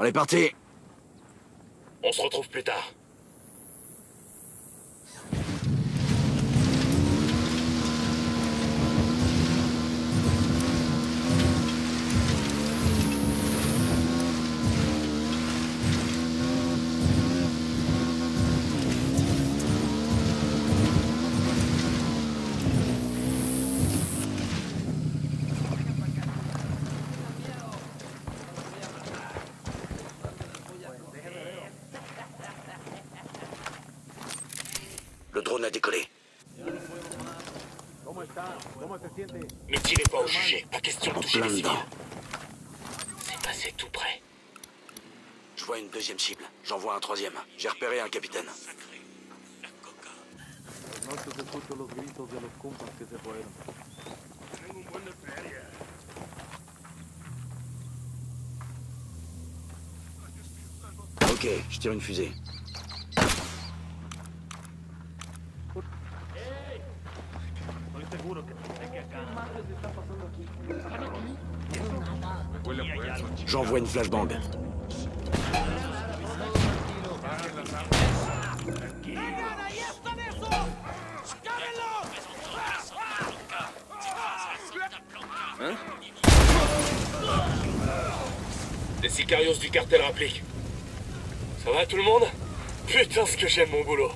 On est parti On se retrouve plus tard. Le drone a décollé. Ne tirez pas au jugé, pas question de toucher les civils. C'est passé tout près. Je vois une deuxième cible. J'en vois un troisième. J'ai repéré un capitaine. Ok, je tire une fusée. J'envoie une flashbang. Les sicarios du cartel rappliquent. Ça va tout le monde? Putain ce que j'aime mon boulot.